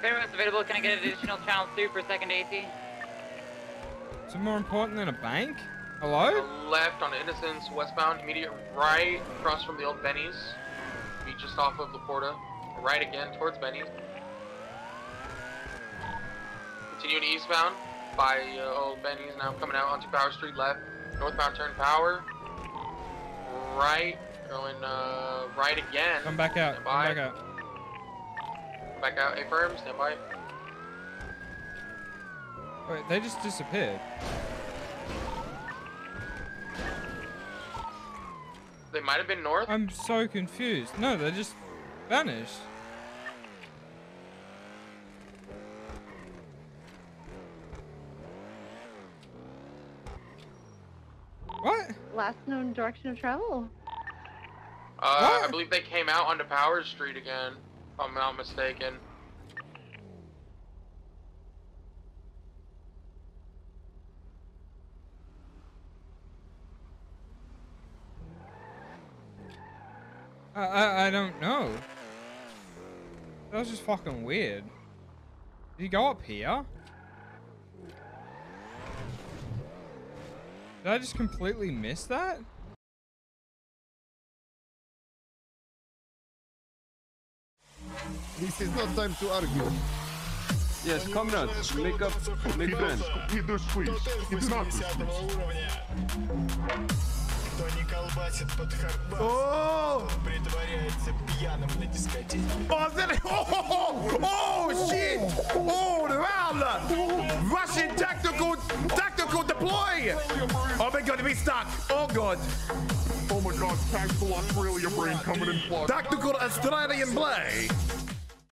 Paramount's available. Can I get an additional channel 2 for second AC? Is it more important than a bank? Hello? Left on Innocence, westbound, immediate right across from the old Benny's. Be just off of Laporta. Right again towards Benny's. Continuing eastbound by uh, old Benny's now coming out onto Power Street left. Northbound turn power. Right. Going uh, right again. Come back out. Come back out. Back out. A firm. Stand by. Wait, they just disappeared. They might have been north. I'm so confused. No, they just vanished. What? Last known direction of travel. Uh, I believe they came out onto Power Street again. I'm not mistaken. I, I, I don't know. That was just fucking weird. Did he go up here? Did I just completely miss that? This is not time to argue. Yes, comrades, make up, make friends. Идешь please. Иди нахуй, please. Кто не колбасит под харбас, Oh! притворяется пьяным на дискотеке. Oh, that, oh, oh, shit! Oh, the Rowler! Russian tactical, tactical deploy! Oh my god, we stuck! Oh god! Oh my god, tactical Australia brain coming in plug. Tactical Australian play!